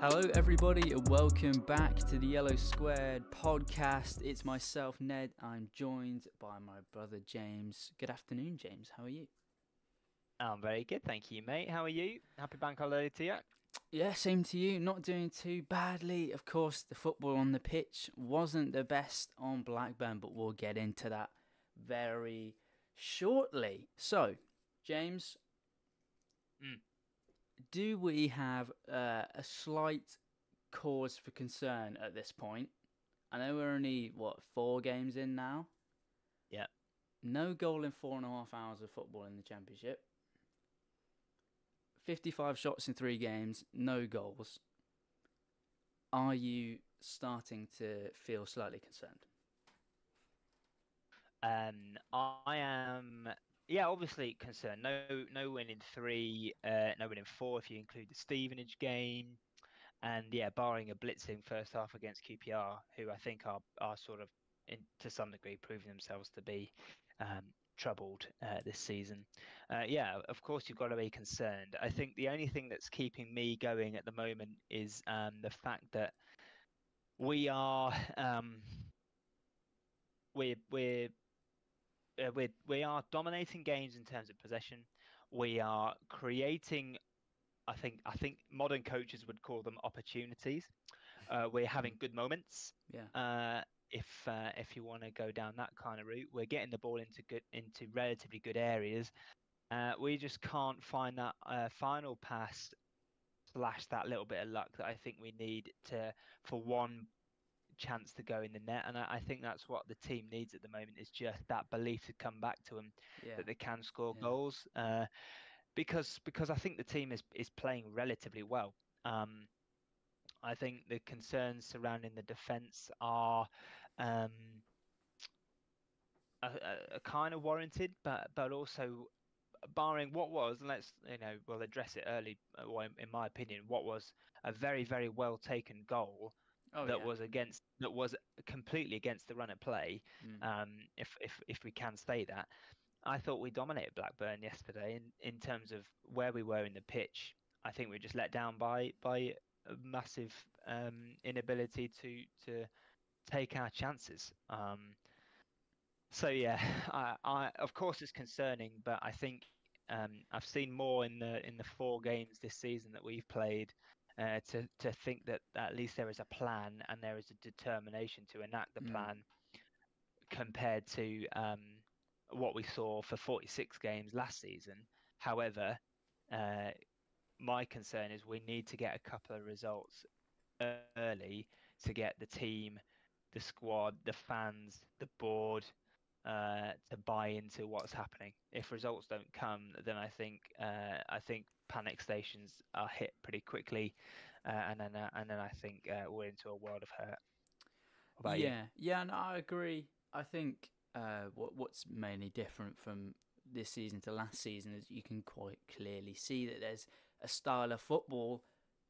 Hello, everybody, and welcome back to the Yellow Squared podcast. It's myself, Ned. I'm joined by my brother, James. Good afternoon, James. How are you? I'm very good, thank you, mate. How are you? Happy bank holiday to you. Yeah, same to you. Not doing too badly. Of course, the football on the pitch wasn't the best on Blackburn, but we'll get into that very shortly. So, James, Mm. Do we have uh, a slight cause for concern at this point? I know we're only what four games in now. Yeah. No goal in four and a half hours of football in the championship. Fifty-five shots in three games, no goals. Are you starting to feel slightly concerned? Um, I am, yeah, obviously concerned. No, no win in three, uh, no win in four if you include the Stevenage game, and yeah, barring a blitzing first half against QPR, who I think are are sort of in, to some degree proving themselves to be um, troubled uh, this season. Uh, yeah, of course you've got to be concerned. I think the only thing that's keeping me going at the moment is um, the fact that we are um, we're we're uh, we we are dominating games in terms of possession. We are creating. I think I think modern coaches would call them opportunities. Uh, we're having good moments. Yeah. Uh, if uh, if you want to go down that kind of route, we're getting the ball into good into relatively good areas. Uh, we just can't find that uh, final pass slash that little bit of luck that I think we need to for one chance to go in the net. And I, I think that's what the team needs at the moment is just that belief to come back to them Yeah. that they can score Yeah. goals. Uh, because because I think the team is is playing relatively well. Um, I think the concerns surrounding the defence are um, are kind of warranted, but but also barring what was, and let's you know we'll address it early. uh, Well, in, in my opinion, what was a very very well taken goal Oh, that yeah. was against that was completely against the run of play. Mm. Um, if if if we can say that, I thought we dominated Blackburn yesterday in in terms of where we were in the pitch. I think we were just let down by by a massive um, inability to to take our chances. Um, so yeah, I, I of course it's concerning, but I think um, I've seen more in the in the four games this season that we've played uh, to to think that at least there is a plan and there is a determination to enact the Mm. plan compared to um, what we saw for 46 games last season. However, uh, my concern is we need to get a couple of results early to get the team, the squad, the fans, the board uh, to buy into what's happening. If results don't come, then I think uh, I think panic stations are hit pretty quickly, uh, and then uh, and then I think uh, we're into a world of hurt. About you? yeah, yeah, no, I agree. I think uh, what what's mainly different from this season to last season is you can quite clearly see that there's a style of football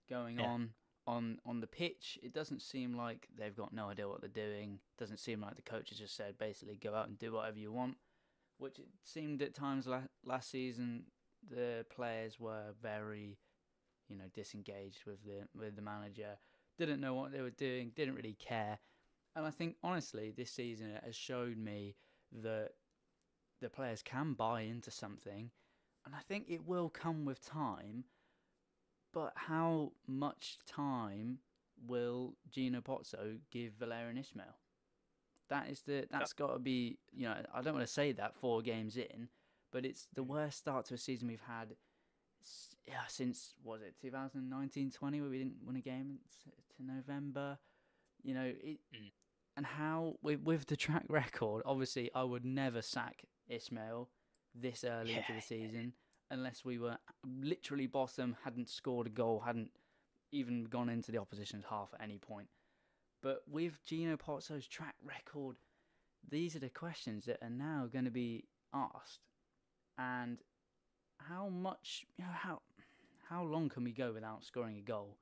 going Yeah. on on on the pitch. It doesn't seem like they've got no idea what they're doing. It doesn't seem like the coaches just said basically go out and do whatever you want, which it seemed at times la- last season the players were very, you know, disengaged with the with the manager. Didn't know what they were doing. Didn't really care. And I think honestly, this season it has showed me that the players can buy into something, and I think it will come with time. But how much time will Gino Pozzo give Valérien Ismaël? That is the that's got to be you know I don't want to say that four games in, but it's the worst start to a season we've had. Yeah, since was it 2019-20 where we didn't win a game to November. You know it, Mm. and how with with the track record. Obviously, I would never sack Ismaël this early into the season unless we were literally bottom, hadn't scored a goal, hadn't even gone into the opposition's half at any point. But with Gino Pozzo's track record, these are the questions that are now going to be asked. And how much, you know, how how long can we go without scoring a goal?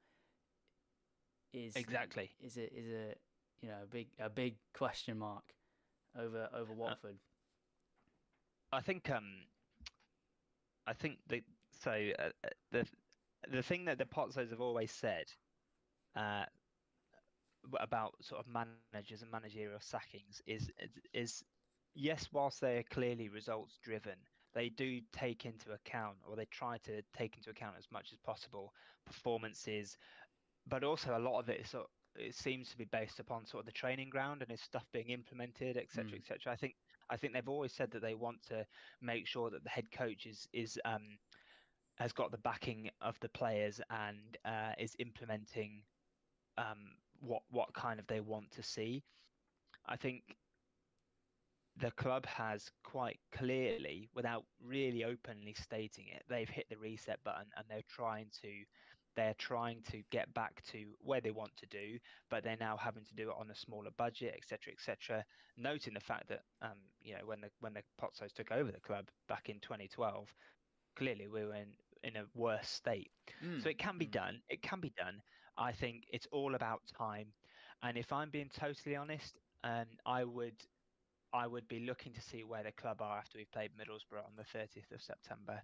Is Exactly. is a is a you know a big a big question mark over over Watford. I think um, I think the so uh, uh, the the thing that the Pozzos have always said uh, about sort of managers and managerial sackings is is yes, whilst they are clearly results driven, they do take into account or they try to take into account as much as possible performances, but also a lot of it is sort it seems to be based upon sort of the training ground and is stuff being implemented, etc., Mm. etc. I think I think they've always said that they want to make sure that the head coach is is um, has got the backing of the players and uh, is implementing um, what what kind of they want to see. I think the club has quite clearly, without really openly stating it, they've hit the reset button and they're trying to they're trying to get back to where they want to do, but they're now having to do it on a smaller budget, etc., etc. Noting the fact that um, you know when the when the Pozzos took over the club back in 2012, clearly we were in in a worse state. Mm, So it can be mm. done. It can be done. I think it's all about time. And if I'm being totally honest, um, I would I would be looking to see where the club are after we've played Middlesbrough on the 30th of September.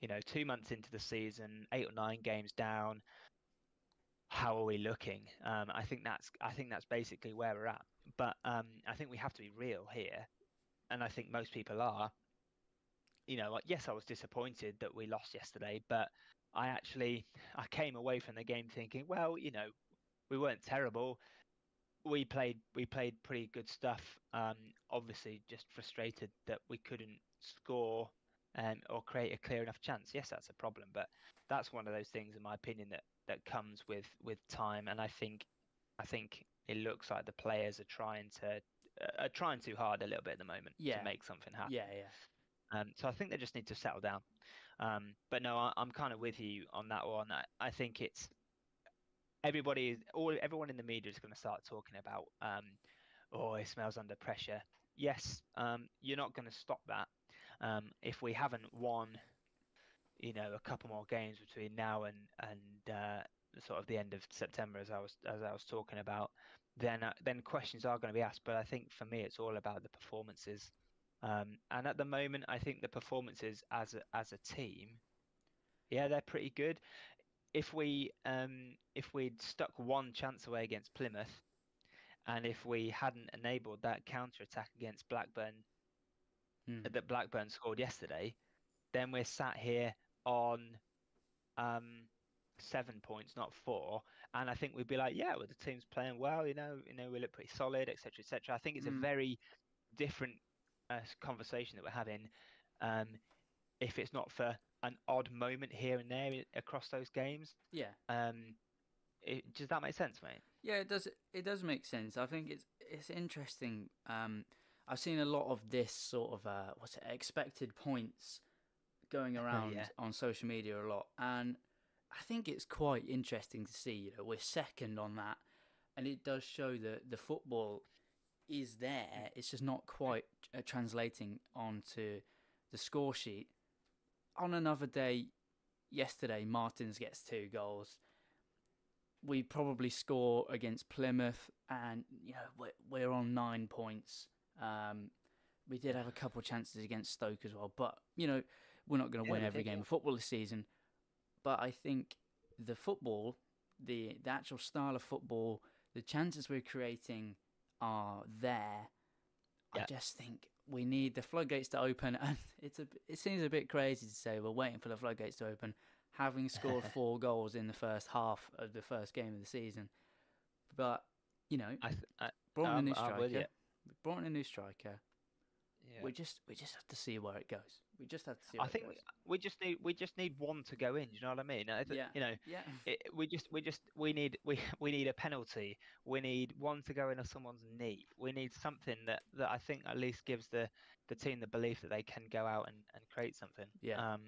You know, two months into the season, eight or nine games down. How are we looking? Um, I think that's I think that's basically where we're at. But um, I think we have to be real here, and I think most people are. You know, like yes, I was disappointed that we lost yesterday, but I actually I came away from the game thinking, well, you know, we weren't terrible. We played we played pretty good stuff. Um, obviously, just frustrated that we couldn't score um, or create a clear enough chance. Yes, that's a problem, but that's one of those things, in my opinion, that that comes with with time. And I think I think it looks like the players are trying to uh, are trying too hard a little bit at the moment Yeah. to make something happen. Yeah, yeah. Um, so I think they just need to settle down. Um, but no, I, I'm kind of with you on that one. I, I think it's everybody, is all everyone in the media is going to start talking about, um, oh, Ismaël's under pressure. Yes, um, you're not going to stop that. Um, if we haven't won, you know, a couple more games between now and and uh, sort of the end of September, as I was as I was talking about, then uh, then questions are going to be asked. But I think for me, it's all about the performances. Um, and at the moment, I think the performances as a, as a team, yeah, they're pretty good. If we um, if we'd stuck one chance away against Plymouth, and if we hadn't enabled that counter attack against Blackburn Mm. that Blackburn scored yesterday, then we're sat here on um, seven points, not four. And I think we'd be like, yeah, well, the team's playing well. You know, you know, we look pretty solid, etc., etc. I think it's Mm. a very different uh, conversation that we're having. Um, if it's not for an odd moment here and there across those games, Yeah. um, it, does that make sense, mate? Yeah, it does. It does make sense. I think it's it's interesting. Um, I've seen a lot of this sort of uh, what's it, expected points going around Yeah. on social media a lot, and I think it's quite interesting to see. You know, we're second on that, and it does show that the football is there. It's just not quite uh, translating onto the score sheet. On another day, yesterday, Martins gets two goals we probably score against Plymouth, and you know we're, we're on nine points. Um, we did have a couple of chances against Stoke as well, but you know we're not going to Yeah, win every game of football this season. But I think the football, the the actual style of football, the chances we're creating are there. I just think we need the floodgates to open, and it's a it seems a bit crazy to say we're waiting for the floodgates to open having scored four goals in the first half of the first game of the season. But you know, I, th- I brought in a I'm- new striker. Brought in a new striker. yeah. We just we just have to see where it goes. We just have to see. Where I think it we, goes. we just need we just need one to go in. Do you know what I mean? Yeah. You know, yeah, it, we just we just we need we we need a penalty. We need one to go in on someone's knee. We need something that that I think at least gives the the team the belief that they can go out and and create something. Yeah. Um,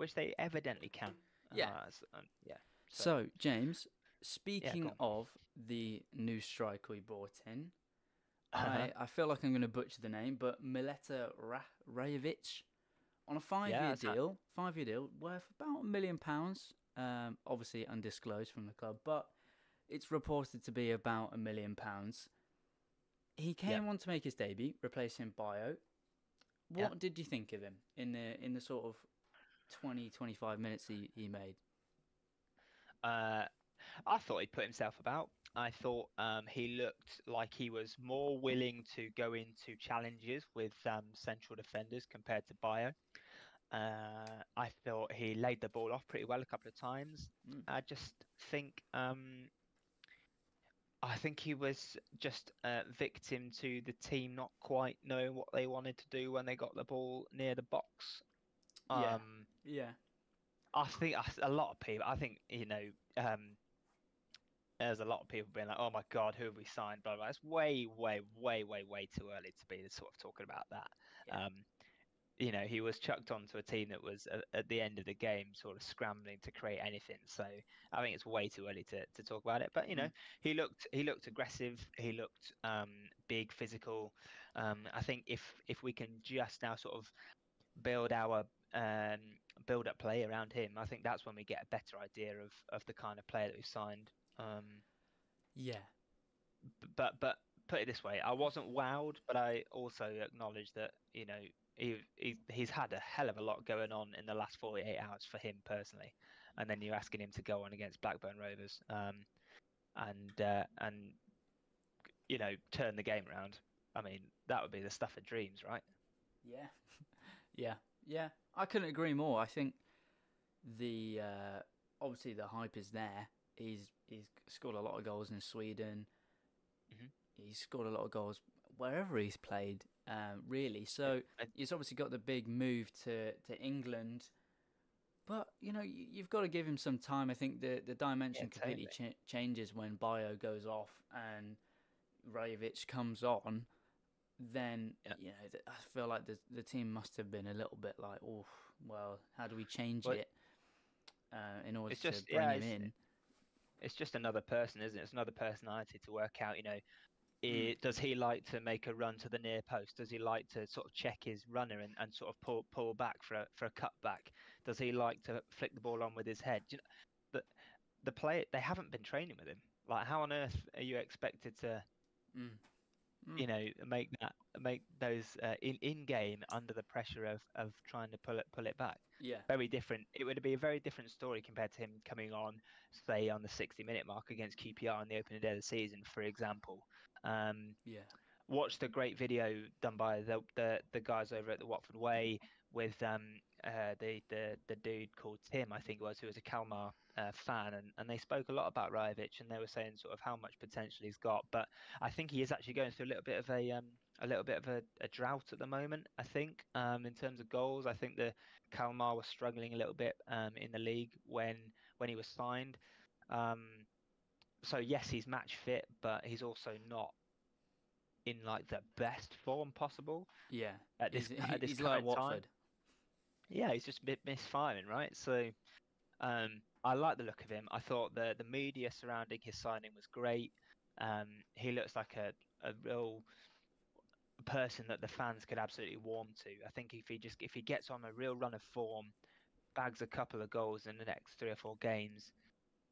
which they evidently can. Yeah. Uh, s- um, yeah. So James, speaking on. of the new striker we brought in, Uh-huh. I, I feel like I'm going to butcher the name, but Mileta Ra- Rajovic on a five-year that's how- deal, five-year deal worth about a million pounds. Um, obviously undisclosed from the club, but it's reported to be about a million pounds. He came on to make his debut, replacing Bayo. What Yeah. did you think of him in the in the sort of 20, 25 minutes he, he made? Uh, I thought he'd put himself about. I thought um, he looked like he was more willing to go into challenges with um, central defenders compared to Bayo. Uh, I thought he laid the ball off pretty well a couple of times. Mm. I just think um, I think he was just a victim to the team not quite knowing what they wanted to do when they got the ball near the box. Yeah. Um, Yeah. I think a lot of people. I think you know, um, there's a lot of people being like, "Oh my God, who have we signed?" Blah blah. It's way, way, way, way, way too early to be sort of talking about that. Yeah. Um, you know, he was chucked onto a team that was at, at the end of the game, sort of scrambling to create anything. So I think it's way too early to, to talk about it. But you know, Mm. he looked he looked aggressive. He looked um, big, physical. Um, I think if if we can just now sort of build our um, build up play around him, I think that's when we get a better idea of, of the kind of player that we've signed. Um, Yeah. but but put it this way, I wasn't wowed, but I also acknowledge that you know he, he he's had a hell of a lot going on in the last 48 hours for him personally, and then you're asking him to go on against Blackburn Rovers, um, and uh, and you know turn the game around. I mean that would be the stuff of dreams, right? Yeah. yeah. Yeah. I couldn't agree more. I think the uh, obviously the hype is there. He's he's scored a lot of goals in Sweden. Mhm. He's scored a lot of goals wherever he's played. Um, really. So he's obviously got the big move to, to England. But you know you, you've got to give him some time. I think the the dimension completely cha- changes when Bayo goes off and Rajovic comes on. Then Yeah. you know I feel like the the team must have been a little bit like, oh, well, how do we change it uh, in order it's to bring yeah, him it's- in? it's just another person, isn't it? It's another personality to work out. You know, Mm. does he like to make a run to the near post? Does he like to sort of check his runner and, and sort of pull pull back for a for a cutback? Does he like to flick the ball on with his head? Do you know, the the play they haven't been training with him. Like, how on earth are you expected to, Mm. You know, make that make those uh, in in game under the pressure of of trying to pull it pull it back? Yeah, very different. It would be a very different story compared to him coming on, say, on the 60 minute mark against QPR in the opening day of the season, for example. Um, yeah, watched a great video done by the, the the guys over at the Watford Way with um uh, the the the dude called Tim, I think it was, who was a Kalmar uh, fan, and, and they spoke a lot about Rajovic, and they were saying sort of how much potential he's got. But I think he is actually going through a little bit of a um a little bit of a, a drought at the moment. I think um in terms of goals, I think the Kalmar was struggling a little bit um in the league when when he was signed. Um, so yes, he's match fit, but he's also not in like the best form possible yeah. at this he's, at this he's like current time. Watford. Yeah, he's just bit misfiring, right? So, um, I like the look of him. I thought the the media surrounding his signing was great. Um, he looks like a a real person that the fans could absolutely warm to. I think if he just if he gets on a real run of form, bags a couple of goals in the next three or four games,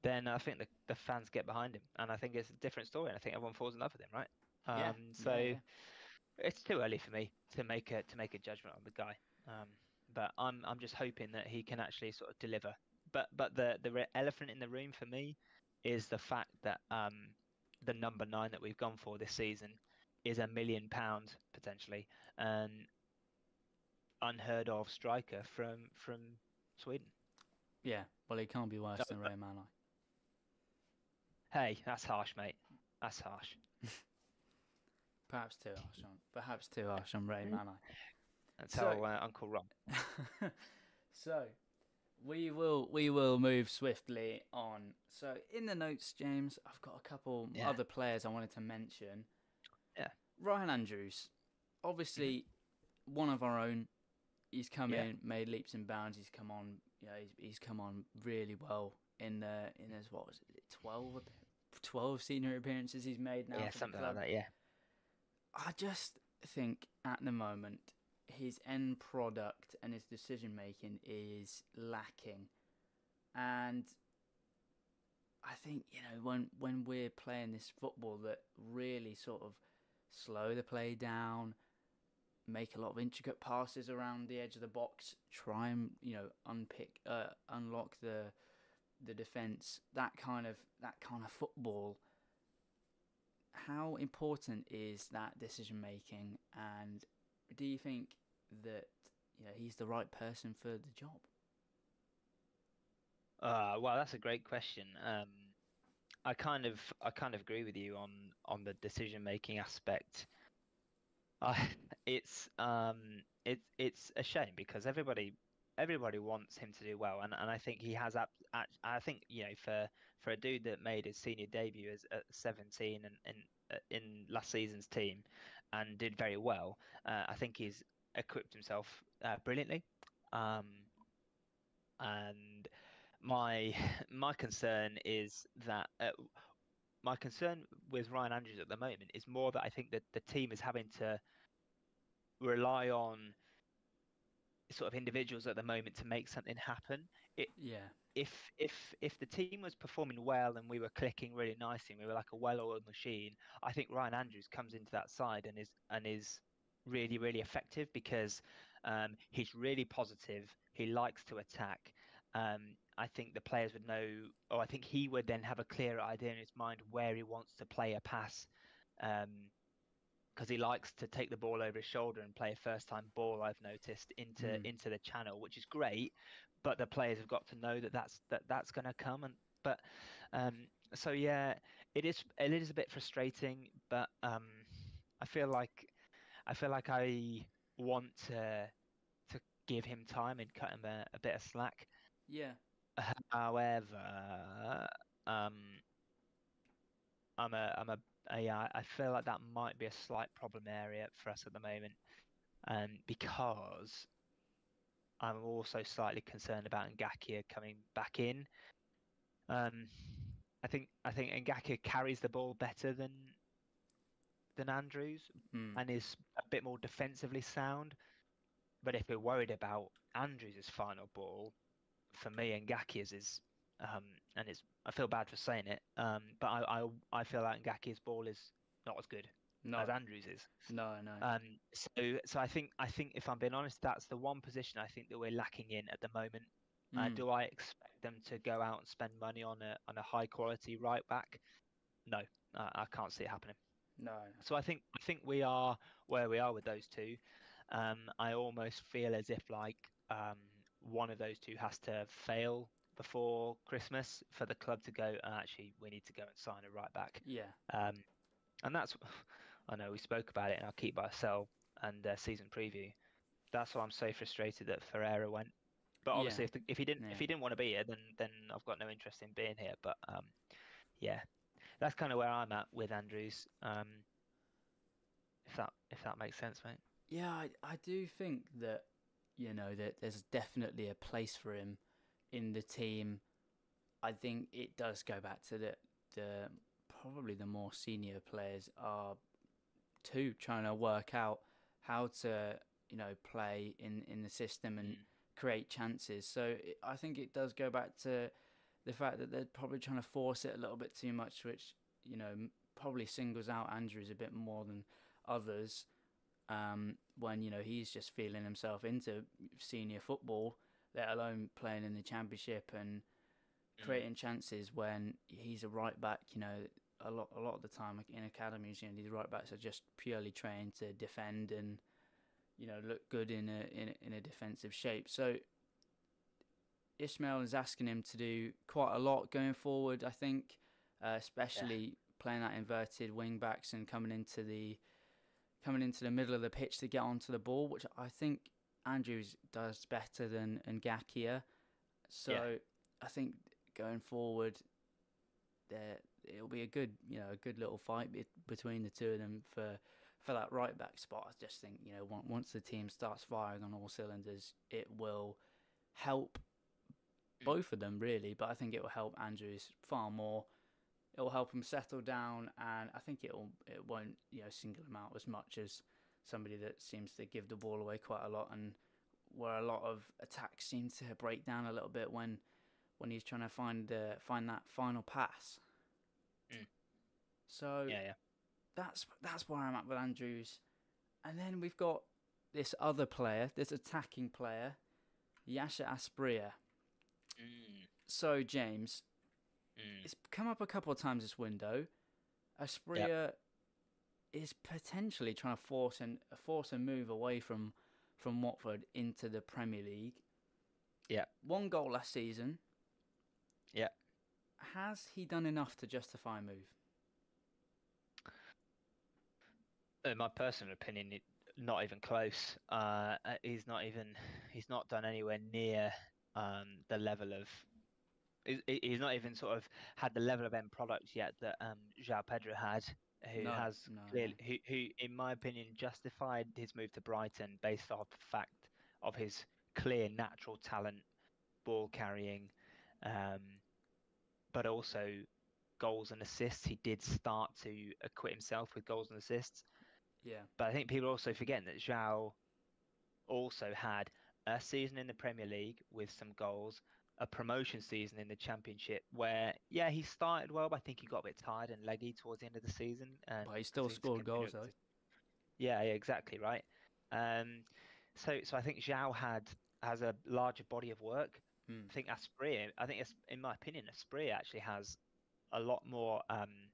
then I think the the fans get behind him, and I think it's a different story. And I think everyone falls in love with him, right? Um, Yeah, so yeah, yeah. it's too early for me to make a to make a judgment on the guy. Um, but I'm I'm just hoping that he can actually sort of deliver. But but the the re- elephant in the room for me is the fact that um, the number nine that we've gone for this season is a million pound potentially an unheard of striker from from Sweden. Yeah, well, he can't be worse No, than Ray Malai. Hey, that's harsh, mate. That's harsh. Perhaps too harsh on, perhaps too harsh on Ray Mm. Malai. That's So- how uh, Uncle Ron. so we will we will move swiftly on. So in the notes, James, I've got a couple Yeah. other players I wanted to mention. Yeah. Ryan Andrews, obviously mm-hmm. one of our own. He's come Yeah. in, made leaps and bounds. He's come on, yeah, he's, he's come on really well in the in his what was it, 12, 12 senior appearances he's made now. Yeah, something like that. Yeah. I just think at the moment his end product and his decision making is lacking, and I think you know when when we're playing this football that really sort of slow the play down, make a lot of intricate passes around the edge of the box, try and you know unpick, uh, unlock the the defense, that kind of that kind of football. How important is that decision making, and do you think that you know he's the right person for the job? Uh, well, that's a great question. Um, I kind of I kind of agree with you on on the decision making aspect. I it's um it's it's a shame because everybody everybody wants him to do well, and, and I think he has. Up, I think you know for for a dude that made his senior debut as at 17 and in uh, in last season's team and did very well, uh, I think he's equipped himself uh, brilliantly. Um, and my my concern is that uh, my concern with Ryan Andrews at the moment is more that I think that the team is having to rely on sort of individuals at the moment to make something happen. It, yeah. If if if the team was performing well and we were clicking really nicely, and we were like a well-oiled machine, I think Ryan Andrews comes into that side and is and is really really effective because um, he's really positive. He likes to attack. Um, I think the players would know, or I think he would then have a clearer idea in his mind where he wants to play a pass. Um, because he likes to take the ball over his shoulder and play a first time ball I've noticed into mm. into the channel which is great but the players have got to know that that's that that's going to come and but um so yeah it is it is a bit frustrating but um I feel like I feel like I want to to give him time and cut him a, a bit of slack. Yeah. However um I'm a I'm a yeah, I feel like that might be a slight problem area for us at the moment, um, because I'm also slightly concerned about Ngakia coming back in. Um, I think I think Ngakia carries the ball better than than Andrews mm. and is a bit more defensively sound. But if we're worried about Andrews' final ball, for me, Ngakia's is um, and it's I feel bad for saying it, um, but I, I I feel like Ngakia's ball is not as good no. as Andrews is. No, no. Um, so so I think I think if I'm being honest, that's the one position I think that we're lacking in at the moment. Mm. Uh, do I expect them to go out and spend money on a on a high quality right back? No, uh, I can't see it happening. No. So I think I think we are where we are with those two. Um, I almost feel as if like um, one of those two has to fail before Christmas for the club to go. Uh, actually, we need to go and sign a right back. Yeah. Um, and that's I know we spoke about it in our keep buy sell and uh, season preview. That's why I'm so frustrated that Ferreira went. But obviously, yeah. if, the, if he didn't yeah. if he didn't want to be here, then then I've got no interest in being here. But um, yeah, that's kind of where I'm at with Andrews. Um, if that if that makes sense, mate. Yeah, I I do think that you know that there's definitely a place for him in the team. I think it does go back to the the probably the more senior players are too trying to work out how to you know play in in the system and mm. create chances. So it, I think it does go back to the fact that they're probably trying to force it a little bit too much, which you know probably singles out Andrews a bit more than others. Um, when you know he's just feeling himself into senior football let alone playing in the championship and mm. creating chances when he's a right back. You know, a lot a lot of the time in academies, you know, these right backs are just purely trained to defend and you know look good in a in a, in a defensive shape. So Ismaël is asking him to do quite a lot going forward. I think, uh, especially yeah. playing that inverted wing backs and coming into the coming into the middle of the pitch to get onto the ball, which I think Andrews does better than Ngakia. So yeah. I think going forward, it'll be a good, you know, a good little fight be- between the two of them for for that right back spot. I just think you know once the team starts firing on all cylinders, it will help mm. both of them really. But I think it will help Andrews far more. It will help him settle down, and I think it'll it won't you know single him out as much as somebody that seems to give the ball away quite a lot, and where a lot of attacks seem to break down a little bit when when he's trying to find uh, find that final pass. Mm. So yeah, yeah, that's that's where I'm at with Andrews, and then we've got this other player, this attacking player, Yaser Asprilla. Mm. So James, Mm. it's come up a couple of times this window. Asprilla is potentially trying to force an force a move away from from Watford into the Premier League. Yeah. One goal last season. Has he done enough to justify a move? in my personal opinion, it, not even close. Uh, uh, he's not even. He's not done anywhere near um, the level of. He's, he's not even sort of had the level of end product yet that um, João Pedro had, who No, has no, clearly, who, who, in my opinion, justified his move to Brighton based off the fact of his clear natural talent, ball carrying, um, but also goals and assists. He did start to acquit himself with goals and assists. Yeah. But I think people are also forgetting that João also had a season in the Premier League with some goals, a promotion season in the Championship where, yeah, he started well, but I think he got a bit tired and leggy towards the end of the season. And But he still scored goals though. to- Yeah, yeah, exactly right. Um, so, so I think João had has a larger body of work. Hmm. I think Asprilla, I think, in my opinion, Asprilla actually has a lot more. Um,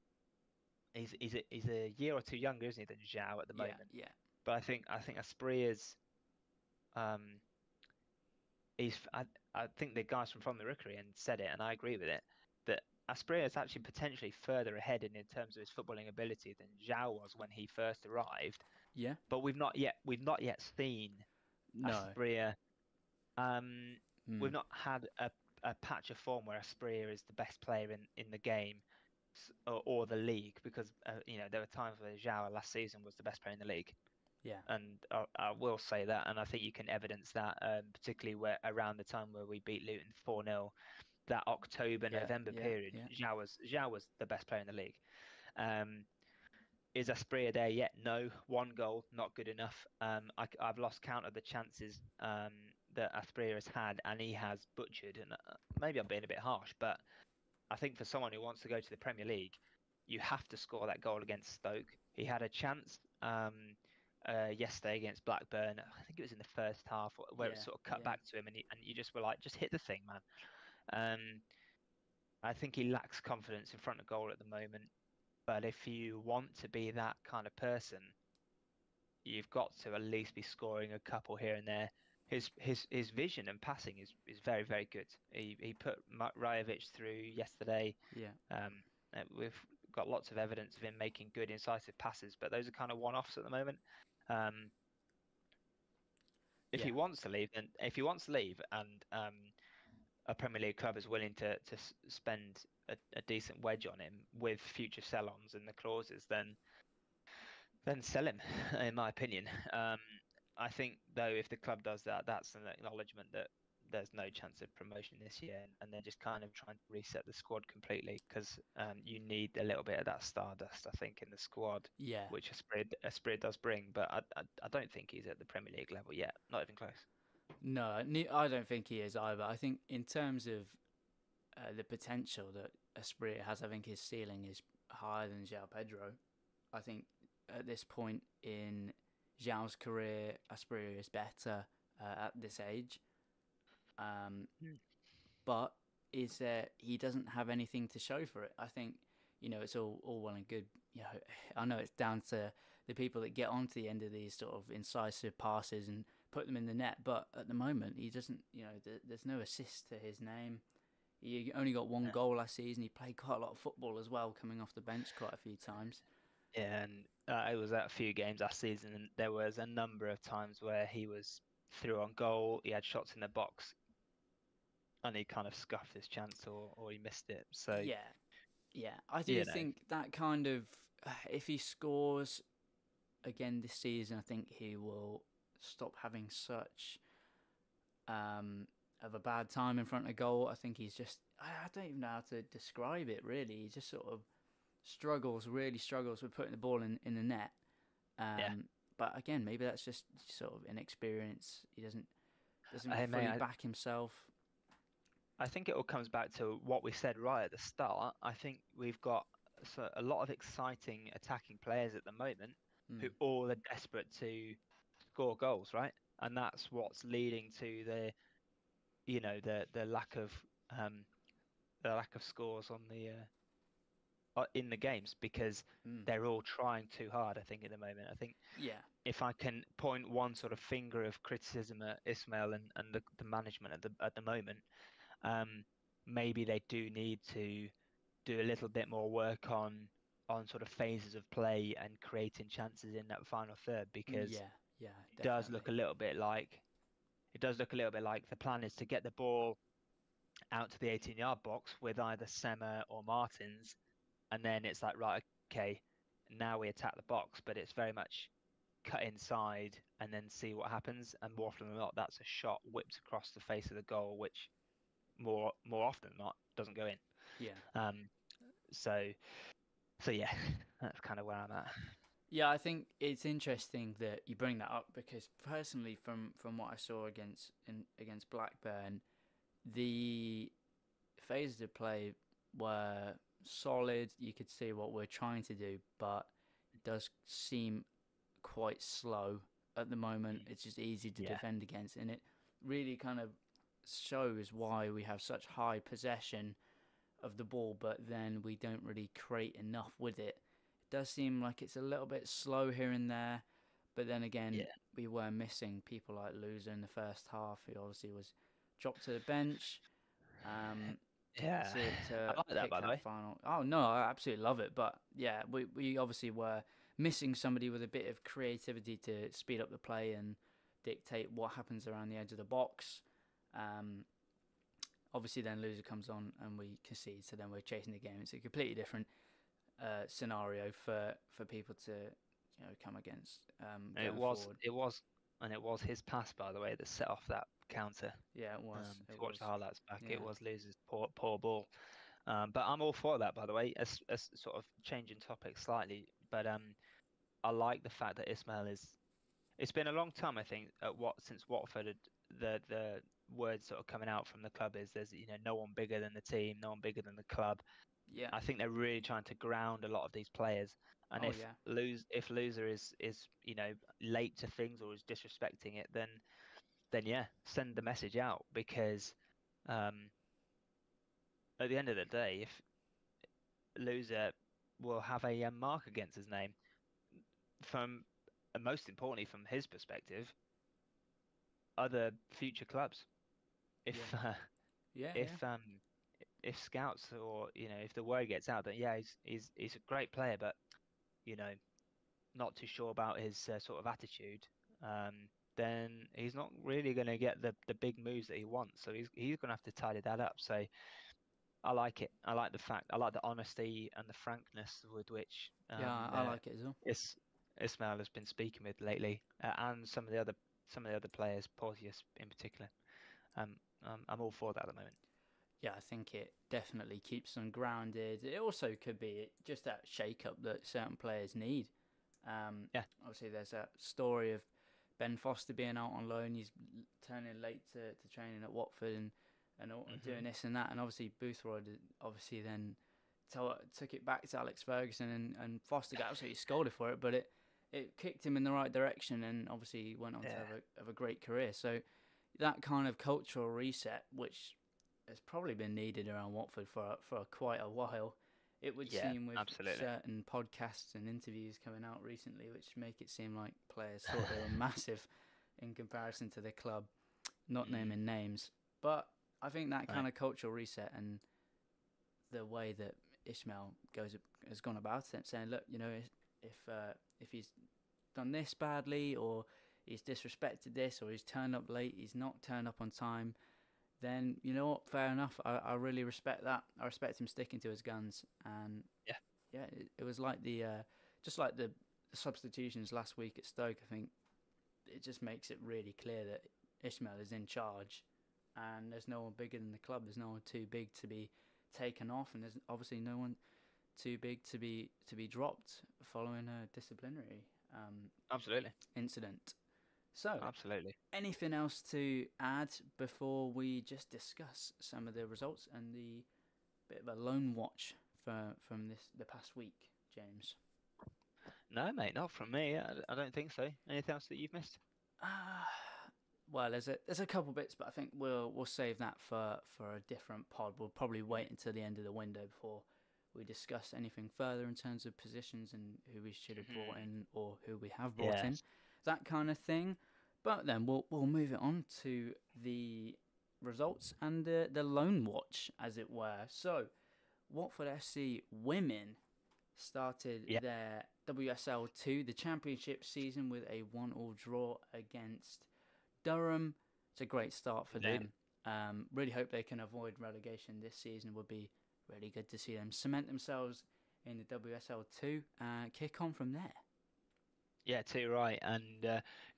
he's he's a, he's a year or two younger, isn't he, than João at the Yeah. moment? Yeah. but I think I think Asprilla's um he's I, I think the guys from From the Rookery and said it and I agree with it that Asprilla is actually potentially further ahead in, in terms of his footballing ability than João was when he first arrived Yeah. but we've not yet we've not yet seen No. Asprilla um Hmm. we've not had a, a patch of form where Asprilla is the best player in, in the game or, or the league because uh, you know there were times where João last season was the best player in the league Yeah. and I, I will say that, and I think you can evidence that, um, particularly where around the time where we beat Luton four 0 that October Yeah, November yeah, period, yeah. João was João was the best player in the league. Um, is Asprilla there yet? No. One goal, not good enough. Um, I, have lost count of the chances um, that Asprilla has had, and he has butchered. And uh, maybe I'm being a bit harsh, but I think for someone who wants to go to the Premier League, you have to score that goal against Stoke. He had a chance um, uh, yesterday against Blackburn. I think it was in the first half wh- where it Yeah, sort of cut yeah. back to him, and, he, and you just were like, just hit the thing, man. Um, I think he lacks confidence in front of goal at the moment. But if you want to be that kind of person, you've got to at least be scoring a couple here and there. His his his vision and passing is, is very very good. He he put Rajovic through yesterday. Yeah. Um, uh, we've got lots of evidence of him making good incisive passes, but those are kind of one-offs at the moment. Um, if he wants to leave, then if he wants to leave, and um, a Premier League club is willing to to spend a, a decent wedge on him with future sell-ons and the clauses, then then sell him, in my opinion. Um, I think though, if the club does that, that's an acknowledgement that there's no chance of promotion this year, and they're just kind of trying to reset the squad completely because um, you need a little bit of that stardust, I think, in the squad, Yeah. which Asprilla, Asprilla does bring. But I, I, I don't think he's at the Premier League level yet, not even close. No, I don't think he is either. I think in terms of uh, the potential that Asprilla has, I think his ceiling is higher than João Pedro. I think at this point in João's career, Asprilla is better uh, at this age. Um, Hmm. but is there? He doesn't have anything to show for it. I think you know it's all all well and good. You know, I know it's down to the people that get onto the end of these sort of incisive passes and put them in the net. But at the moment, he doesn't. You know, th- there's no assist to his name. He only got one Yeah. goal last season. He played quite a lot of football as well, coming off the bench quite a few times. Yeah, and uh, it was at a few games last season, and there was a number of times where he was through on goal. He had shots in the box, and he kind of scuffed his chance, or or he missed it. So yeah, yeah. I do you know. think that kind of if he scores again this season, I think he will stop having such um of a bad time in front of goal. I think he's just I, I don't even know how to describe it really. He's just sort of struggles, really struggles with putting the ball in, in the net. Um Yeah. but again, maybe that's just sort of inexperience. He doesn't doesn't Hey, mate, fully I- back himself. I think it all comes back to what we said right at the start. I think we've got so a lot of exciting attacking players at the moment who Mm. all are desperate to score goals, right? And that's what's leading to the, you know, the the lack of um, the lack of scores on the uh, in the games because Mm. they're all trying too hard. I think at the moment. I think Yeah. if I can point one sort of finger of criticism at Ismaël and, and the, the management at the at the moment, um, maybe they do need to do a little bit more work on on sort of phases of play and creating chances in that final third because yeah, yeah, it does look a little bit like it does look a little bit like the plan is to get the ball out to the 18 yard box with either Sema or Martins and then it's like right okay now we attack the box but it's very much cut inside and then see what happens. And more often than not that's a shot whipped across the face of the goal which more more often than not doesn't go in. Yeah. um so so yeah that's kind of where I'm at. Yeah, I think it's interesting that you bring that up because personally, from from what I saw against in, against Blackburn, the phases of play were solid. You could see what we're trying to do, but it does seem quite slow at the moment. It's just easy to Yeah. defend against, and it really kind of shows why we have such high possession of the ball, but then we don't really create enough with it. It does seem like it's a little bit slow here and there, but then again, Yeah. we were missing people like Louza in the first half, who obviously was dropped to the bench. Um, yeah to, to I like that, by the way. final. Oh no, I absolutely love it. But yeah, we we obviously were missing somebody with a bit of creativity to speed up the play and dictate what happens around the edge of the box. Um, obviously, then Louza comes on and we concede, so then we're chasing the game. It's a completely different uh, scenario for for people to you know come against. Um, it was forward. it was and it was his pass by the way that set off that counter yeah, it was. um, it to watch was. the highlights back yeah. it was Louza's poor poor ball um, but I'm all for that by the way as, as sort of changing topic slightly but um I like the fact that Ismaël is it's been a long time I think at what since Watford had, the the words sort of coming out from the club is there's you know no one bigger than the team no one bigger than the club Yeah. I think they're really trying to ground a lot of these players. And Oh, if yeah. lose if Louza is is you know late to things or is disrespecting it, then then yeah, send the message out because um, at the end of the day, if Louza will have a um, mark against his name from and most importantly from his perspective, other future clubs. If uh, yeah. if um if scouts or you know if the word gets out that yeah he's he's he's a great player but you know not too sure about his uh, sort of attitude um then he's not really going to get the the big moves that he wants so he's he's going to have to tidy that up so I like it I like the fact I like the honesty and the frankness with which um, yeah, I uh, like it as well. Is Ismaël has been speaking with lately, uh, and some of the other some of the other players, Porteous in particular. Um, um, I'm all for that at the moment. yeah, I think it definitely keeps them grounded. It also could be just that shake up that certain players need. Um, Yeah. Obviously, there's that story of Ben Foster being out on loan. He's turning late to, to training at Watford and, and Mhm. doing this and that. And obviously, Boothroyd obviously then to, took it back to Alex Ferguson and, and Foster got absolutely scolded for it. But it, it kicked him in the right direction and obviously went on to have a, have a great career. So that kind of cultural reset, which has probably been needed around Watford for for quite a while. It would Yeah, seem with absolutely. certain podcasts and interviews coming out recently, which make it seem like players thought they were massive in comparison to the club. Not Mm. naming names, but I think that Right. kind of cultural reset and the way that Ismaël goes has gone about it, saying, look, you know, if if, uh, if he's done this badly or he's disrespected this or he's turned up late, he's not turned up on time, then you know what? Fair enough. I, I really respect that. I respect him sticking to his guns. And Yeah. yeah, it, it was like the uh, just like the, the substitutions last week at Stoke. I think it just makes it really clear that Ismaël is in charge, and there's no one bigger than the club. There's no one too big to be taken off, and there's obviously no one too big to be to be dropped following a disciplinary um, Absolutely, incident. So, absolutely. anything else to add before we just discuss some of the results and the bit of a loan watch for from this the past week, James? No, mate, not from me. I, I don't think so. Anything else that you've missed? Uh, well, there's a there's a couple bits, but I think we'll we'll save that for for a different pod. We'll probably wait until the end of the window before we discuss anything further in terms of positions and who we should have brought in or who we have brought in, Yes. That kind of thing. But then we'll we'll move it on to the results and the the loan watch, as it were. So, Watford FC women started Yeah. their WSL two, the championship season, with a one-all draw against Durham. It's a great start for Indeed. them. Um, really hope they can avoid relegation this season. Would be really good to see them cement themselves in the WSL two and kick on from there. Yeah, too right, and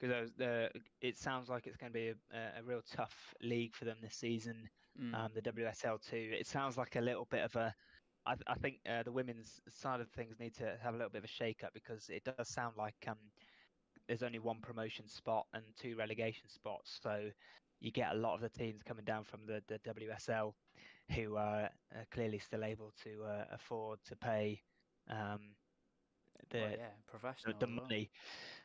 because the it sounds like it's going to be a, a real tough league for them this season. Mm. Um, the WSL two. It sounds like a little bit of a. I, th- I think uh, the women's side of things need to have a little bit of a shake up because it does sound like um, there's only one promotion spot and two relegation spots, so you get a lot of the teams coming down from the, the WSL who are uh, clearly still able to uh, afford to pay um, the Well, yeah, professional. the well. money.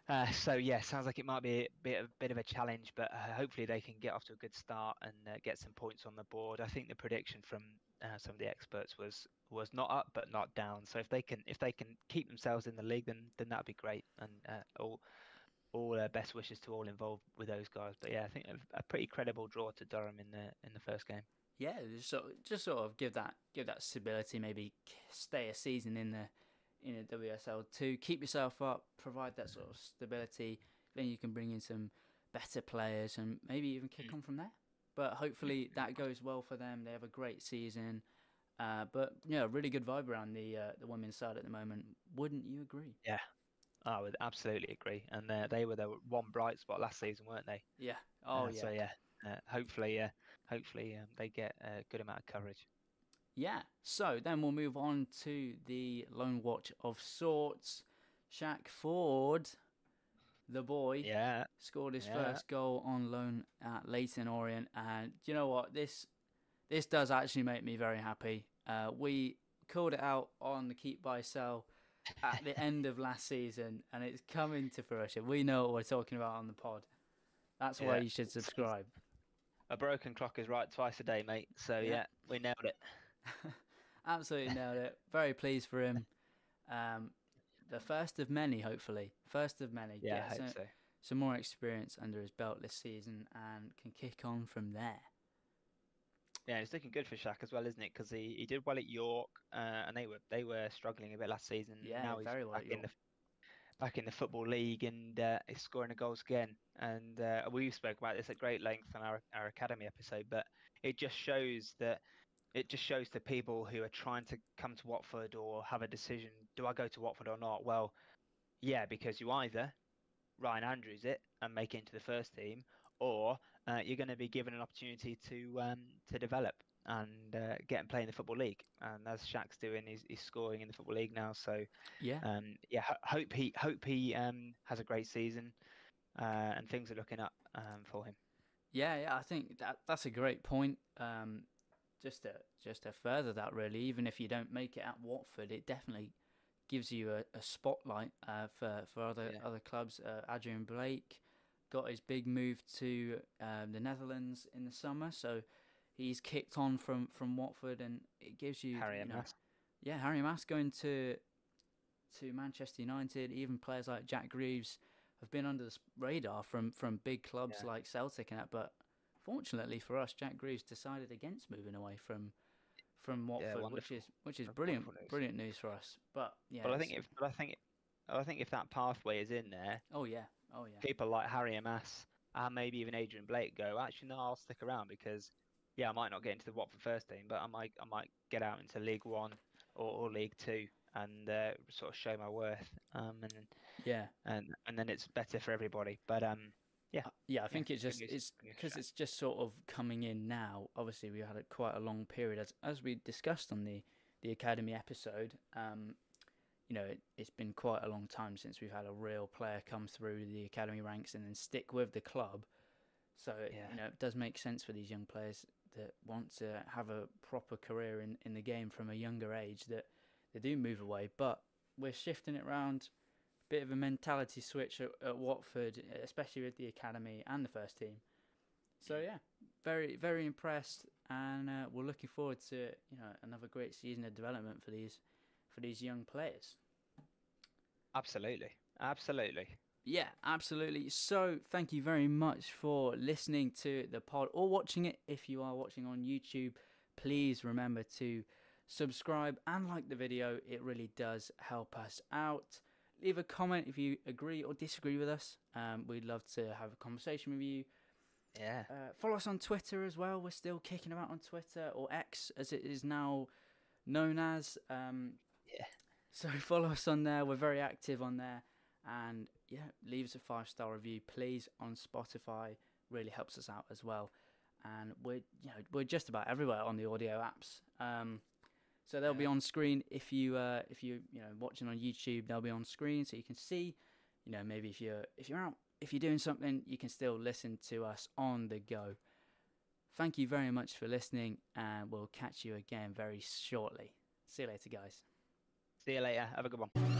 Uh, so yeah, sounds like it might be a bit, a bit of a challenge, but uh, hopefully they can get off to a good start and uh, get some points on the board. I think the prediction from uh, some of the experts was was not up but not down. So if they can if they can keep themselves in the league, then then that'd be great. And uh, all all uh, best wishes to all involved with those guys. But yeah, I think a, a pretty credible draw to Durham in the in the first game. Yeah, just sort just sort of give that give that stability. Maybe stay a season in the in the WSL two. Keep yourself up. Provide that sort of stability. Then you can bring in some better players and maybe even kick Mm. on from there. But hopefully that goes well for them. They have a great season. Uh, but yeah, really good vibe around the uh, the women's side at the moment. Wouldn't you agree? Yeah, I would absolutely agree. And uh, they were the one bright spot last season, weren't they? Yeah. Oh Uh, yeah. So yeah, uh, hopefully, uh, hopefully um, they get a good amount of coverage. Yeah. So then we'll move on to the Loan Watch of sorts. Shaq Forde, the boy, Yeah, scored his Yeah. first goal on loan at Leyton Orient, and you know what? This this does actually make me very happy. Uh, we called it out on the keep buy sell at the end of last season, and it's coming to fruition. We know what we're talking about on the pod. That's why Yeah. you should subscribe. a broken clock is right twice a day, mate. So Yeah. yeah, we nailed it. Absolutely nailed it. Very pleased for him. Um, the first of many, hopefully. First of many. Yeah, I hope some, so. some more experience under his belt this season and can kick on from there. Yeah, it's looking good for Shaq as well, isn't it? Because he, he did well at York, uh, and they were they were struggling a bit last season. Yeah, now he's very well back at in the back in the football league and uh, is scoring the goals again. And uh, we spoke about this at great length on our our academy episode, but it just shows that it just shows to people who are trying to come to Watford or have a decision: do I go to Watford or not? Well, yeah, because you either Ryan Andrews it and make it into the first team, or uh, you're going to be given an opportunity to um, to develop and uh, get and play in the football league. And as Shaq's doing, he's, he's scoring in the football league now. So Yeah. um, yeah, ho- hope he hope he um, has a great season, uh, and things are looking up um, for him. Yeah, yeah, I think that that's a great point. Um, just to just to further that, really, even if you don't make it at Watford, it definitely gives you a, a spotlight uh, for for other Yeah. other clubs. Uh, Adrian Blake got his big move to um, the Netherlands in the summer, so he's kicked on from from Watford, and it gives you, Harry you know, Mass. yeah, Harry Amass going to to Manchester United. Even players like Jack Grieves have been under the radar from from big clubs Yeah. like Celtic and that. But fortunately for us, Jack Grieves decided against moving away from from Watford, which is which is brilliant, news. brilliant news for us. But yeah, But I think if but I think I think if that pathway is in there, oh yeah, oh yeah, people like Harry Amass and maybe even Adrian Blake go, actually no, I'll stick around because yeah, I might not get into the Watford first team, but I might I might get out into League One or, or League Two and uh, sort of show my worth. Um, and yeah. and and then it's better for everybody. But um, yeah, Uh, Yeah, I think good it just it's good news for because it's just sort of coming in now. Obviously, we had a, quite a long period as as we discussed on the the academy episode. Um, you know, it, it's been quite a long time since we've had a real player come through the academy ranks and then stick with the club. So Yeah. you know, it does make sense for these young players that want to have a proper career in, in the game from a younger age that they do move away. But we're shifting it around bit of a mentality switch at, at Watford, especially with the academy and the first team. So yeah, very very impressed, and uh, we're looking forward to you know another great season of development for these for these young players. Absolutely, absolutely. Yeah, absolutely. So, thank you very much for listening to the pod or watching it. If you are watching on YouTube, please remember to subscribe and like the video. It really does help us out. Leave a comment if you agree or disagree with us. Um, we'd love to have a conversation with you. Yeah. Uh, follow us on Twitter as well. We're still kicking about on Twitter or X as it is now known as. Um, Yeah. So follow us on there. We're very active on there. And yeah, leave us a five star review, please, on Spotify. Really helps us out as well. And we're you know we're just about everywhere on the audio apps. Um, so they'll be on screen if you uh, if you you know watching on YouTube. They'll be on screen so you can see. You know maybe if you're if you're out if you're doing something, you can still listen to us on the go. Thank you very much for listening, and we'll catch you again very shortly. See you later, guys. See you later. Have a good one.